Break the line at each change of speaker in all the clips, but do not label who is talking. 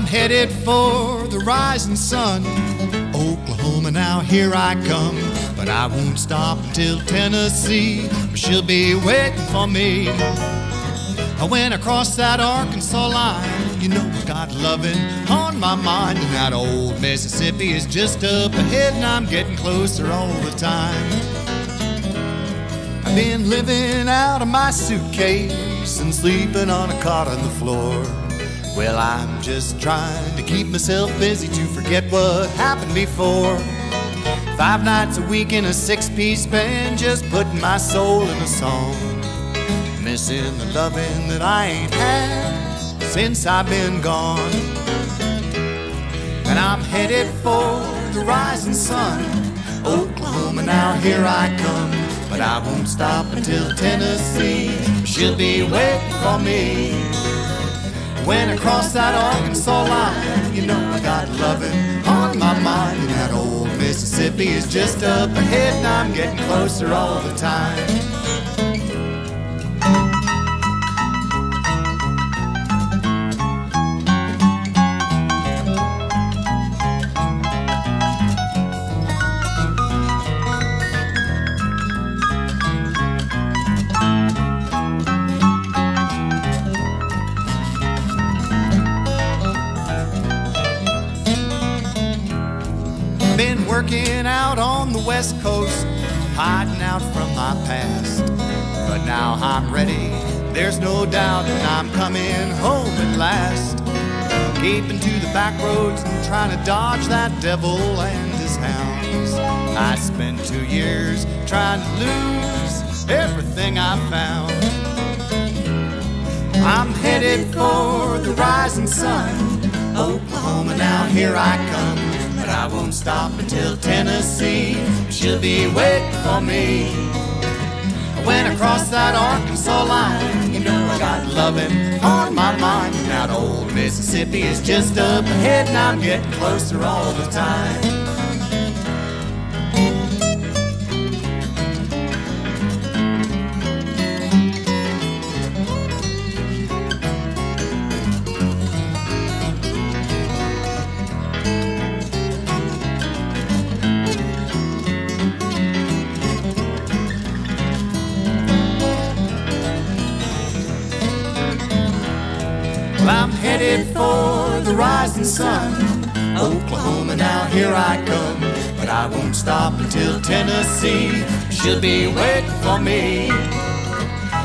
I'm headed for the rising sun. Oklahoma, now here I come. But I won't stop until Tennessee. She'll be waiting for me. I went across that Arkansas line. You know I got loving on my mind. And that old Mississippi is just up ahead, and I'm getting closer all the time. I've been living out of my suitcase and sleeping on a cot on the floor. Well, I'm just trying to keep myself busy to forget what happened before. Five nights a week in a six piece band, just putting my soul in a song. Missing the loving that I ain't had since I've been gone. And I'm headed for the rising sun. Oklahoma, now here I come. But I won't stop until Tennessee. She'll be waiting for me. When I cross that Arkansas line, you know I got loving on my mind. And that old Mississippi is just up ahead, and I'm getting closer all the time. Been working out on the west coast, hiding out from my past. But now I'm ready, there's no doubt, and I'm coming home at last. Keeping to the back roads and trying to dodge that devil and his hounds. I spent two years trying to lose everything I found. I'm headed for the rising sun. Oklahoma, now here I come. I won't stop until Tennessee. She'll be waiting for me. When I cross that Arkansas line, you know I got loving on my mind. Now old Mississippi is just up ahead, and I'm getting closer all the time. Well, I'm headed for the rising sun. Oklahoma, now here I come. But I won't stop until Tennessee. She'll be waiting for me.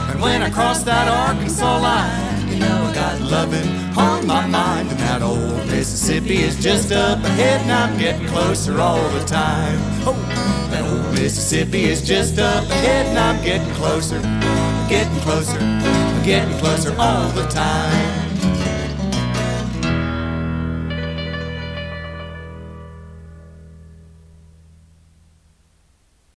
And when I cross that Arkansas line, you know I got loving on my mind. And that old Mississippi is just up ahead, and I'm getting closer all the time. Oh, that old Mississippi is just up ahead, and I'm getting closer, getting closer, getting closer all the time.